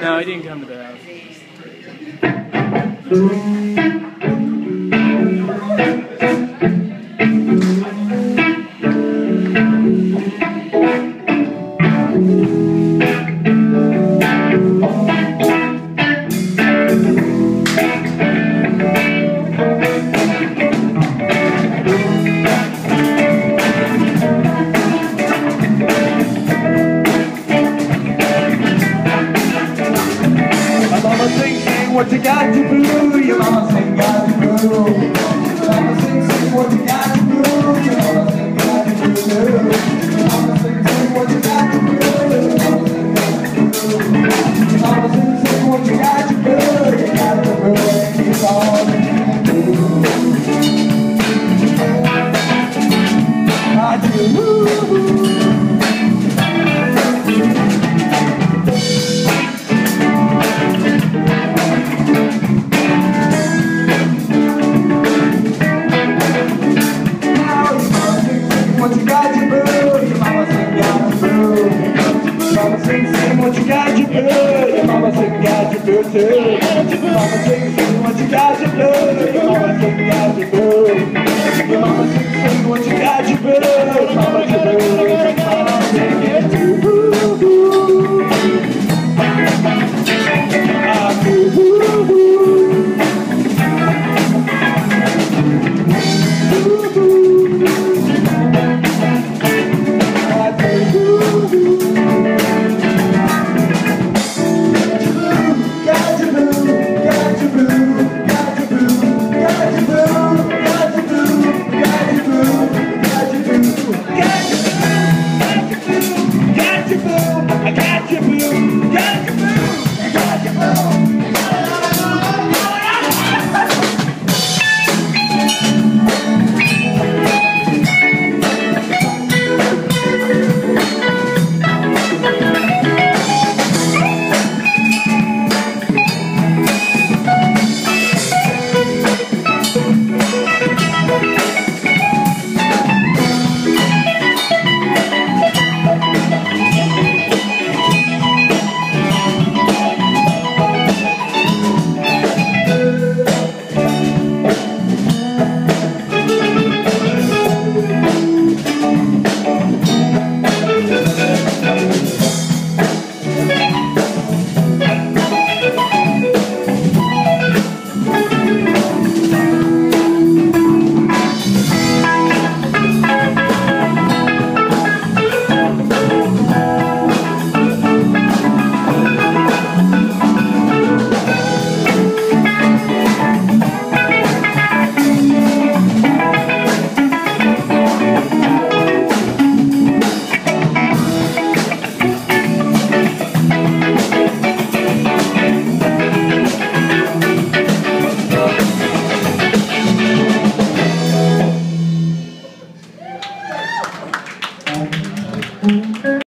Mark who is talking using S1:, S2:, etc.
S1: No, I didn't come to the house.
S2: Sing, what you got to do. Your mama sing, got to do. Your mama sing, sing what you got to do. Your got to do. Your mama sing, sing what you got to do. Your got to do. Your mama sing, sing what you got to do. You got to do it. Keep on. I do. too. Mama what you got, you blue. Mama sing, got you blue. What you got, you blue. Mama sing, Mama sing it too. Boo, boo. Ah, boo, you, boo. I got you, boo.